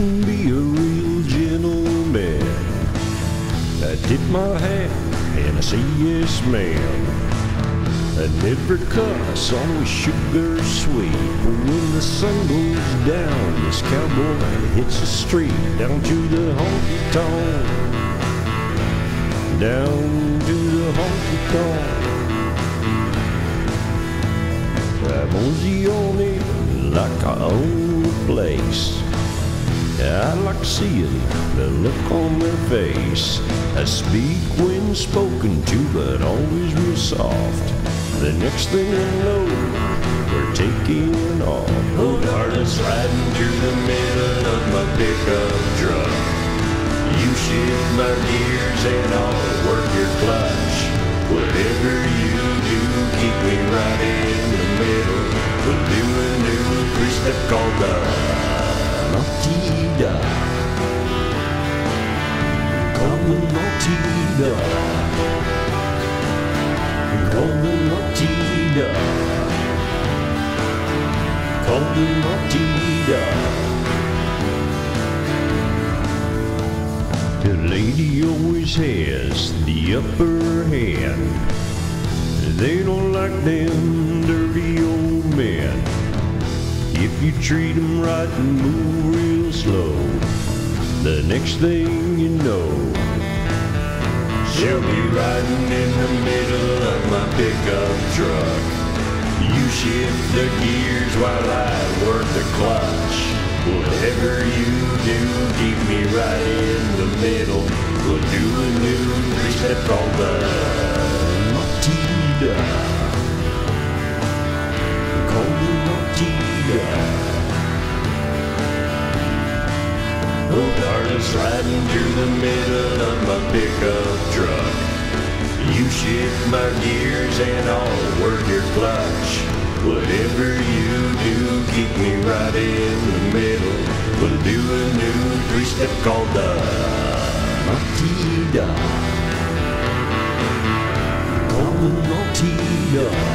be a real gentleman. I tip my hat and I say yes, ma'am. I never cuss, always sugar sweet. But when the sun goes down, this cowboy hits the street down to the honky tonk. Down to the honky tonk. I mosey on in like I own the place. I like seeing the look on their face. I speak when spoken to, but always real soft. The next thing I know, we're taking off. Old Harness riding through the middle of my pickup truck. You shift my gears and I'll work your clutch. Whatever you Naughty Dog. Call the Naughty Dog. Call the The lady always has the upper hand. They don't like them dirty old men. If you treat 'em right and move real slow, the next thing you know, she'll be riding in the middle of my pickup truck. You shift the gears while I work the clutch. Whatever you do, keep me right in the middle. We'll do a new three-step called the Dog. Call Naughty Dog. Old artist riding through the middle of my. Shift my gears and I'll work your clutch. Whatever you do, keep me right in the middle. We'll do a new three-step called the Dog. Call the Dog.